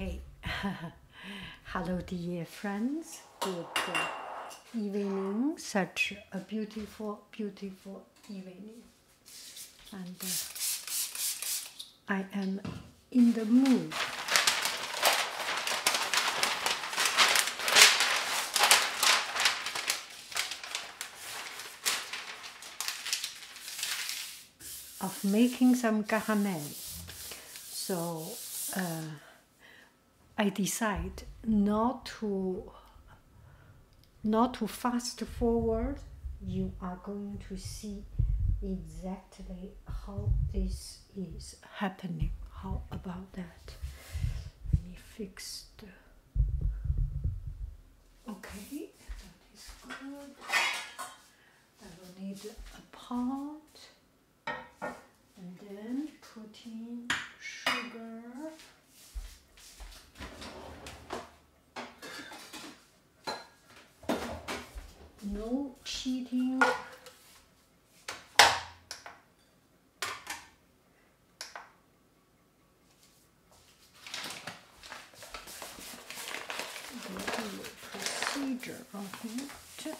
Okay, hello, dear friends. Good evening. Such a beautiful, beautiful evening, and uh, I am in the mood. Of making some caramel, so uh, I decide not to not to fast forward. You are going to see exactly how this is happening. How about that? Let me fix the. Okay, that is good. I will need a pot and then put in sugar. No cheating. Little procedure.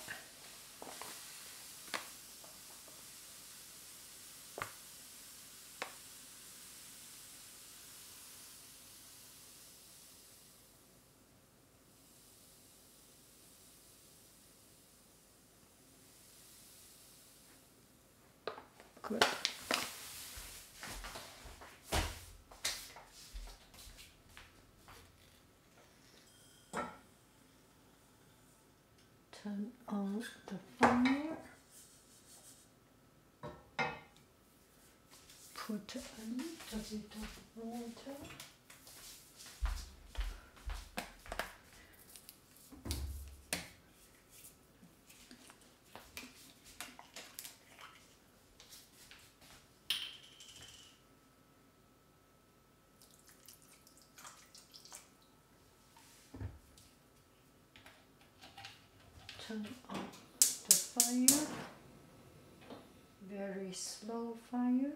Good. Turn on the fire. Put a little bit of water. turn on the fire very slow fire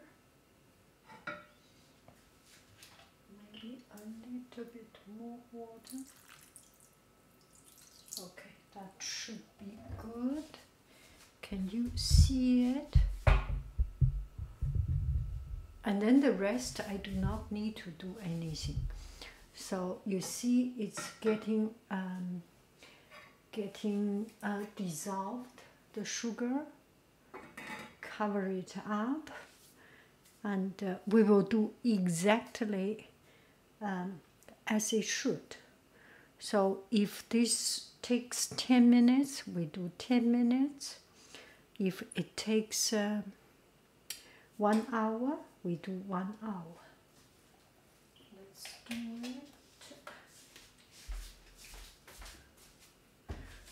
maybe a little bit more water. Okay that should be good. Can you see it? And then the rest I do not need to do anything. So you see it's getting um, getting uh, dissolved the sugar. Cover it up. And uh, we will do exactly um, as it should. So if this takes 10 minutes we do 10 minutes. If it takes uh, one hour we do one hour. Let's do it.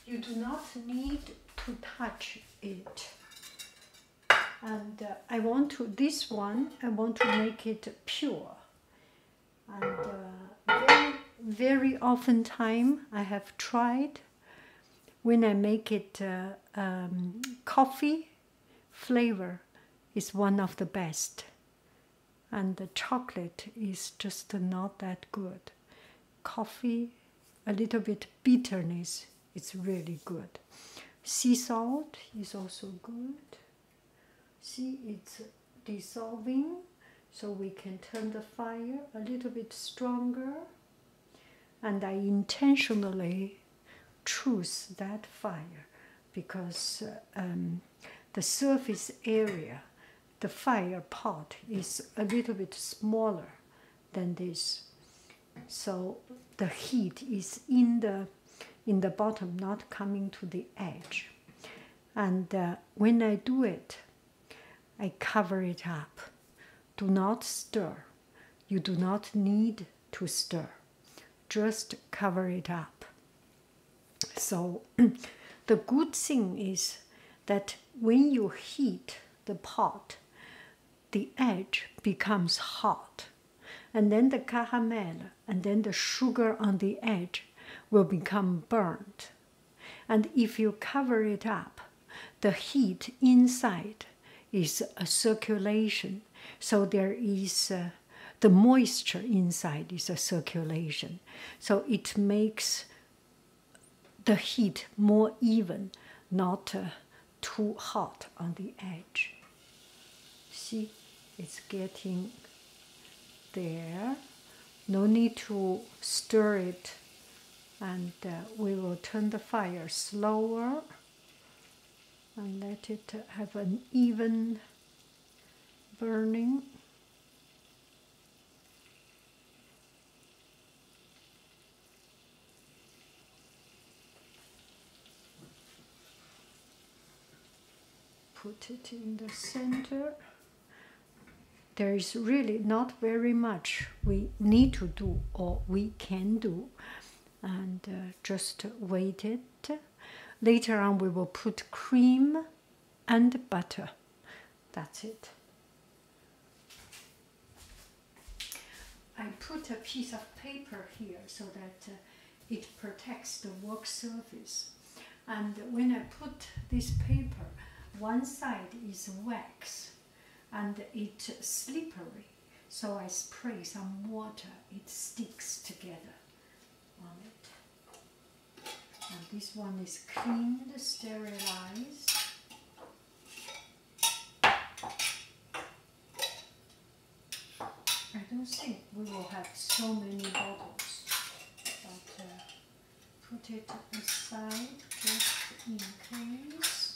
You do not need to touch it. And uh, I want to this one I want to make it pure. And uh, very, often time I have tried when I make it uh, um, coffee flavor is one of the best. And the chocolate is just not that good. Coffee a little bit bitterness it's really good. Sea salt is also good. See it's dissolving so we can turn the fire a little bit stronger and i intentionally choose that fire because uh, um, the surface area the fire pot is a little bit smaller than this. So the heat is in the in the bottom not coming to the edge. And uh, when i do it i cover it up. Do not stir. You do not need to stir just cover it up. So the good thing is that when you heat the pot the edge becomes hot. And then the caramel and then the sugar on the edge will become burnt. And if you cover it up, the heat inside is a circulation, so there is the moisture inside is a circulation. So it makes the heat more even, not uh, too hot on the edge. See, it's getting there. No need to stir it, and uh, we will turn the fire slower and let it have an even burning. Put it in the center. There is really not very much we need to do or we can do, and uh, just wait it. Later on, we will put cream and butter. That's it. I put a piece of paper here so that uh, it protects the work surface. And when I put this paper, one side is wax and it's slippery. So I spray some water, it sticks together on it. And this one is cleaned, sterilized. I don't think we will have so many bottles, but uh, put it aside just in case.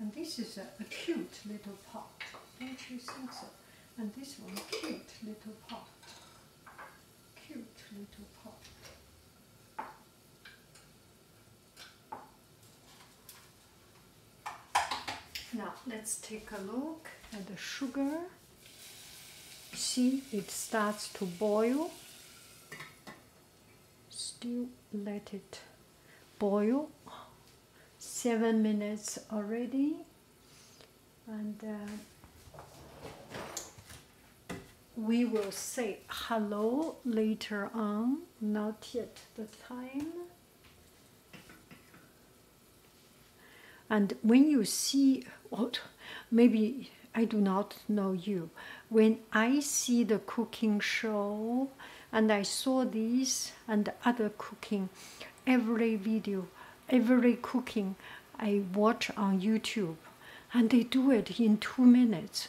And this is a, a cute little pot, don't you think so? And this one, cute little pot. Cute little pot. Now let's take a look at the sugar. See, it starts to boil. Still let it boil. Seven minutes already. And uh, we will say hello later on, not yet the time. And when you see what, maybe I do not know you, when I see the cooking show and I saw this and other cooking, every video, every cooking I watch on YouTube, and they do it in two minutes.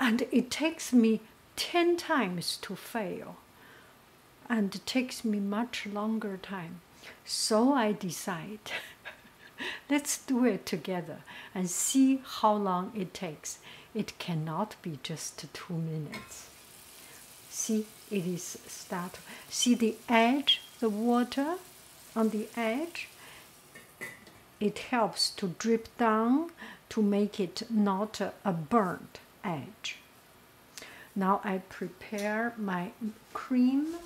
And it takes me 10 times to fail, and it takes me much longer time. So I decide. Let's do it together and see how long it takes. It cannot be just two minutes. See, it is start. See the edge, the water on the edge. It helps to drip down to make it not a, burnt edge. Now I prepare my cream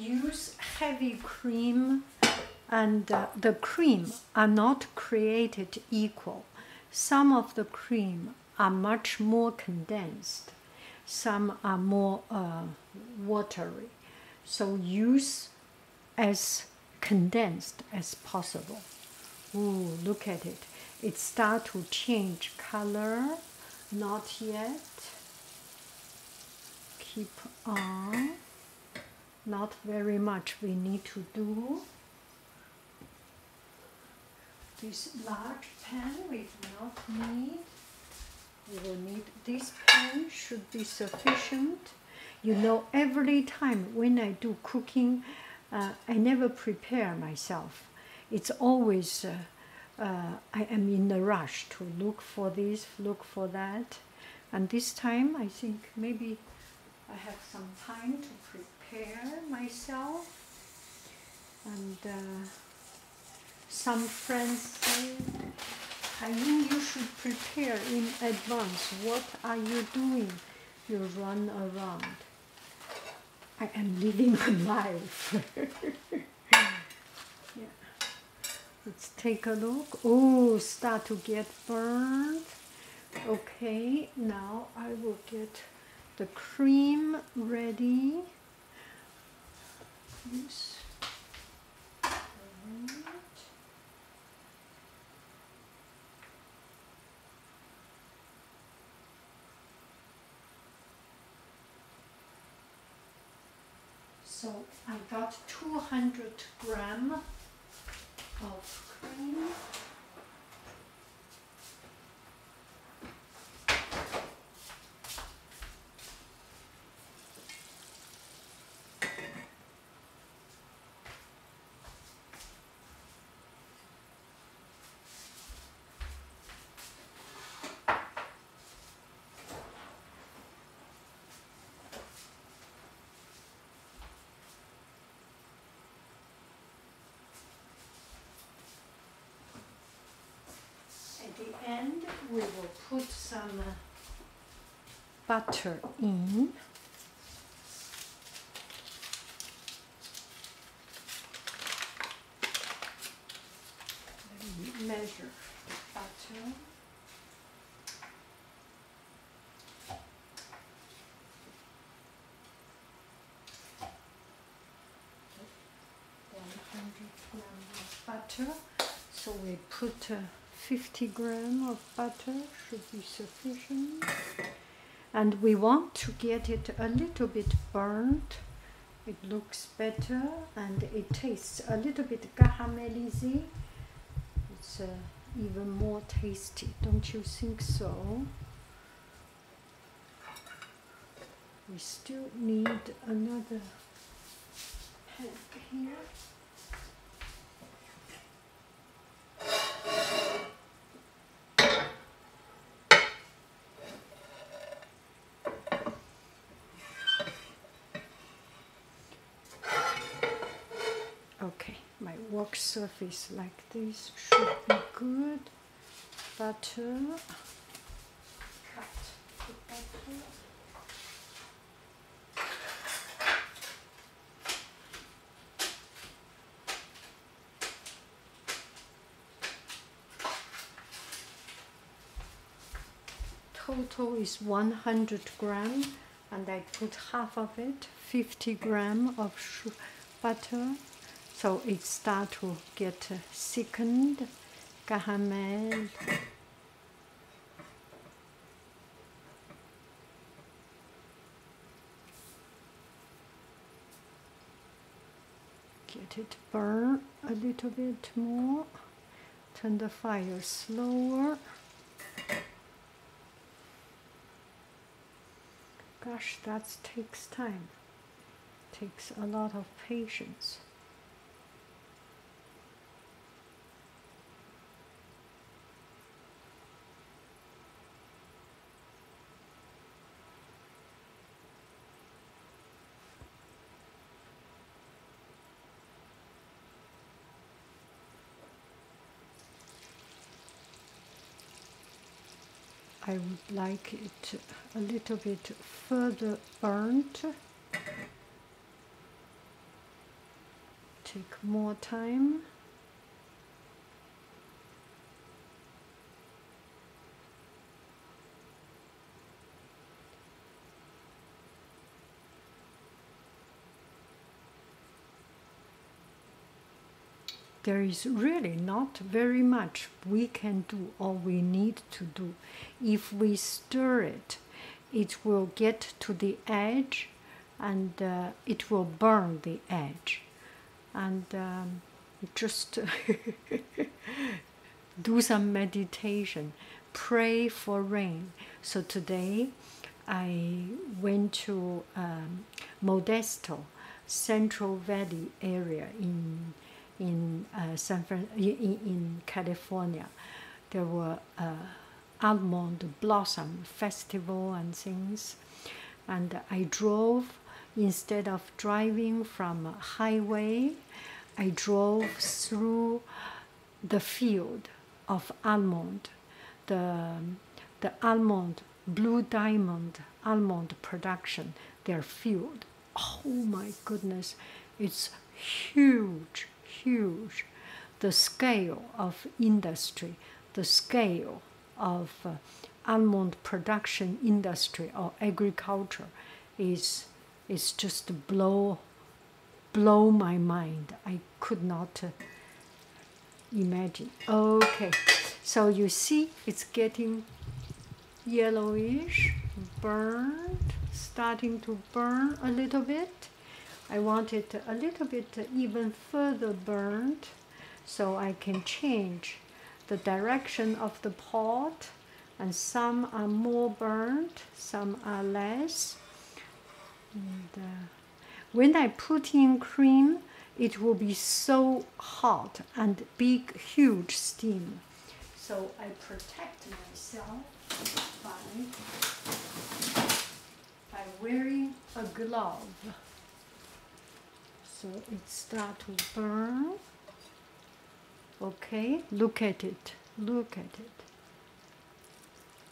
use heavy cream and uh, the cream are not created equal. Some of the cream are much more condensed, some are more uh, watery. So use as condensed as possible. Ooh, look at it. It start to change color. Not yet. Keep on not very much we need to do. This large pan we do not need. We will need this pan should be sufficient. You know, every time when I do cooking, uh, I never prepare myself. It's always uh, uh, I am in a rush to look for this, look for that, and this time I think maybe I have some time to prepare myself. And uh, some friends say, I think you should prepare in advance. What are you doing? You run around. I am living my life. yeah. Let's take a look. Oh, start to get burned. Okay, now I will get the cream ready. So I got 200 gram of cream. End, we will put some uh, butter in. Measure the butter. One hundred gram of butter. So we put uh, 50 gram of butter should be sufficient. And we want to get it a little bit burnt. It looks better and it tastes a little bit caramelized. It's uh, even more tasty, don't you think so? We still need another pan here. Okay, my surface like this should be good. Butter. Cut the butter. Total is 100 gram, and I put half of it, 50 gram of butter, so it start to get thickened, caramel. Get it burn a little bit more. Turn the fire slower. Gosh, that takes time. Takes a lot of patience. I would like it a little bit further burnt. Take more time. There is really not very much we can do or we need to do. If we stir it, it will get to the edge and uh, it will burn the edge. And um, just do some meditation, pray for rain. So today I went to um, Modesto, Central Valley area in in uh, San Fran- in, in California. There were uh, almond blossom festival and things, and I drove instead of driving from a highway. I drove through the field of almond, the the almond blue diamond almond production. Their field oh my goodness, it's huge, huge. The scale of industry, the scale of uh, almond production industry or agriculture is is just blow blow my mind. I could not uh, imagine. Okay, so you see, it's getting yellowish, burned, starting to burn a little bit. I want it a little bit even further burned so I can change the direction of the pot and some are more burnt, some are less. And, uh, when I put in cream, it will be so hot and big, huge steam. So I protect myself by, by wearing a glove. So it start to burn. Okay, look at it. Look at it.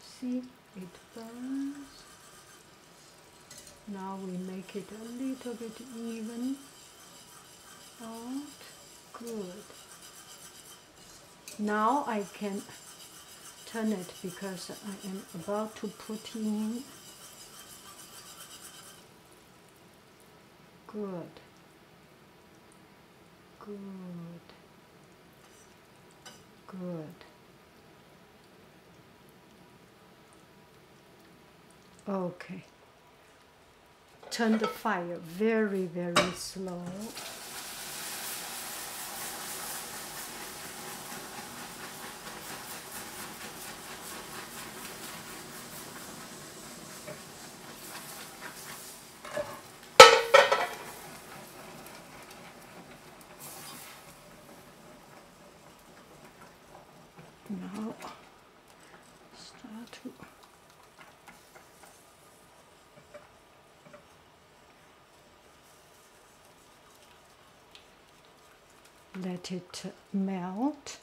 See, it burns. Now we make it a little bit even out. Good. Now I can turn it because I am about to put in. Good. Good. Good. Okay. Turn the fire very, very slow. Now start to let it melt.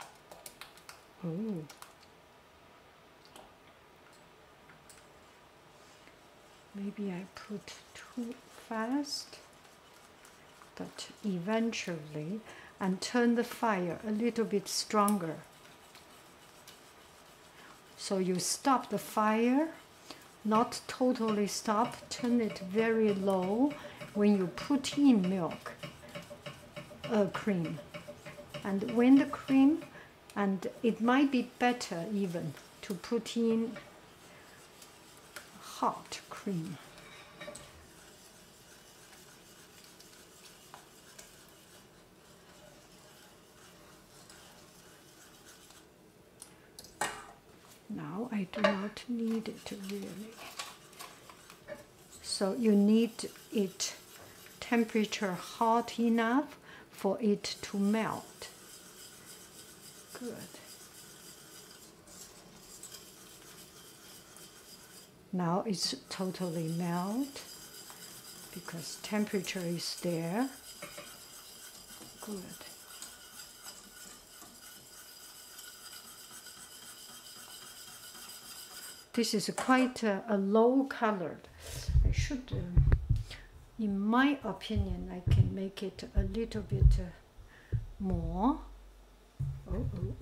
Oh. Maybe I put too fast, but eventually, and turn the fire a little bit stronger. So you stop the fire, not totally stop, turn it very low when you put in milk, uh, cream. And when the cream, and it might be better even to put in hot cream. Now I do not need it really. So you need it temperature hot enough for it to melt. Good. Now it's totally melt because temperature is there. Good. This is quite a, a low colored. I should, um, in my opinion, I can make it a little bit uh, more. Oh, oh.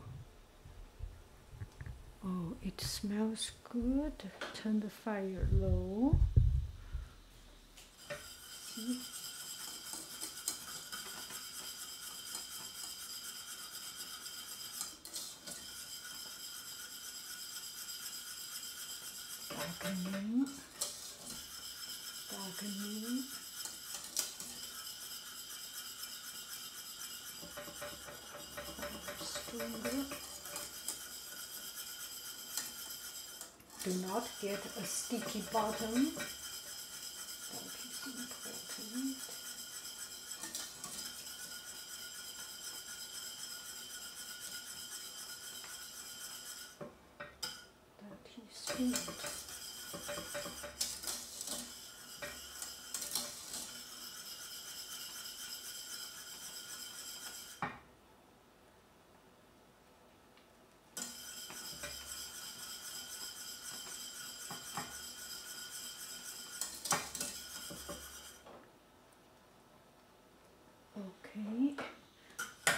Oh, it smells good. Turn the fire low. See? Darkening. Darkening. Stronger. Do not get a sticky bottom. That is important. That is good.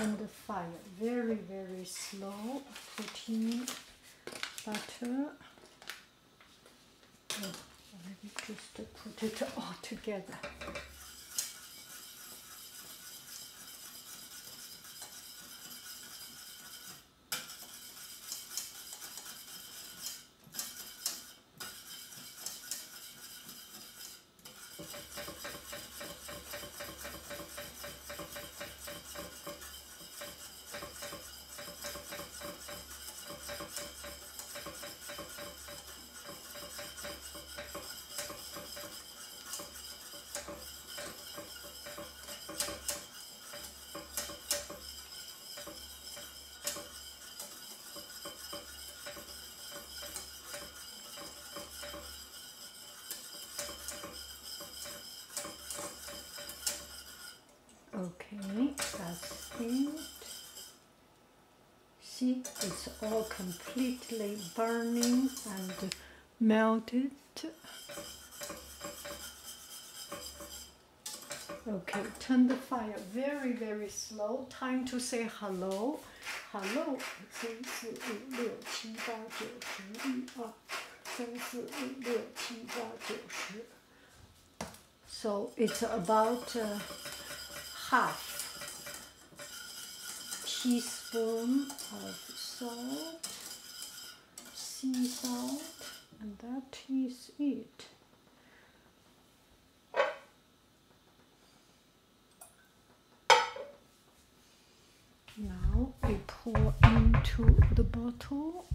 Turn the fire very, very slow. Put in butter. Oh, let me just put it all together. Okay, that's it See, it's all completely burning and melted. Okay, turn the fire very, very slow. Time to say hello. Hello，三四五六七八九十，一二三四五六七八九十。So it's about uh, half teaspoon of salt, sea salt, and that is it. Now we pour into the bottle.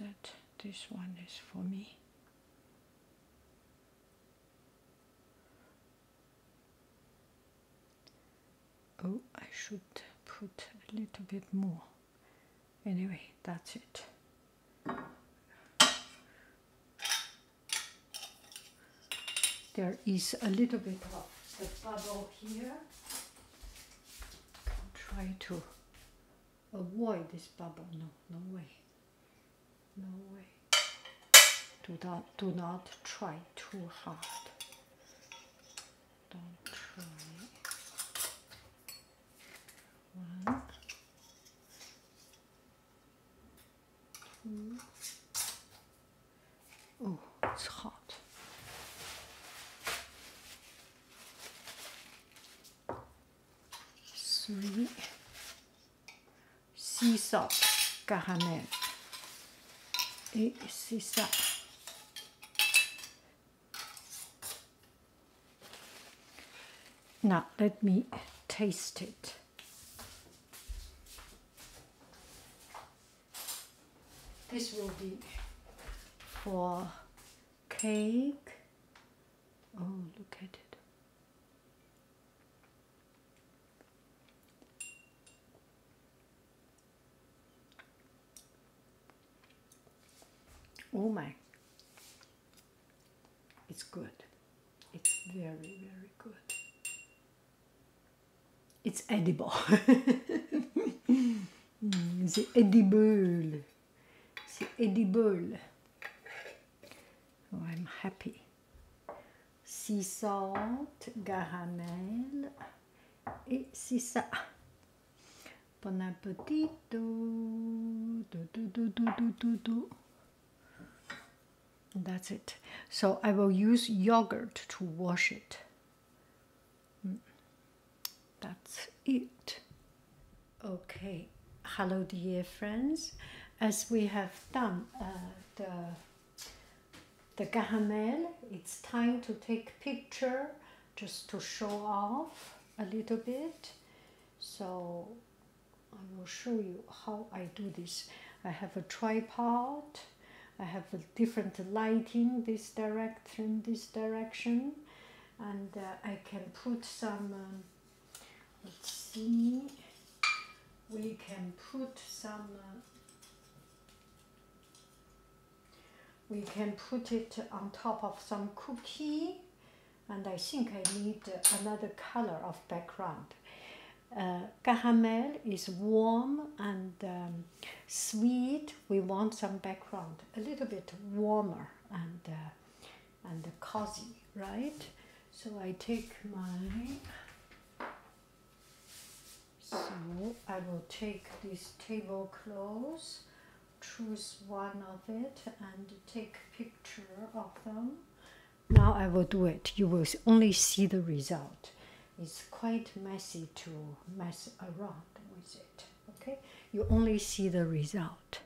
That this one is for me? Oh, I should put a little bit more. Anyway, that's it. There is a little bit of the bubble here. Try to avoid this bubble. No, no way. No way. Do not do not try too hard. Don't try. One, two. Oh, it's hot. Three. Sea salt caramel. Et c'est. Now let me taste it. This will be for cake. Oh, look at it. Oh my. It's good. It's very, very good. It's edible. Mm, C'est edible. C'est edible. Oh, I'm happy. Sea salt, caramel, et c'est ça. Bon appetito. Do, do, do, do, do, do, do. That's it. So I will use yogurt to wash it. Mm. That's it. Okay. Hello, dear friends. As we have done uh, the the gahamel, it's time to take picture just to show off a little bit. So I will show you how I do this. I have a tripod I have a different lighting this direction, this direction, and uh, I can put some. Um, let's see. We can put some. Uh, we can put it on top of some cookie and I think I need another color of background. Uh, caramel is warm and um, sweet. We want some background, a little bit warmer and uh, and cozy, right? So I take my. So I will take this tablecloth, choose one of it, and take picture of them. Now I will do it. You will only see the result. It's quite messy to mess around with it. Okay, you only see the result.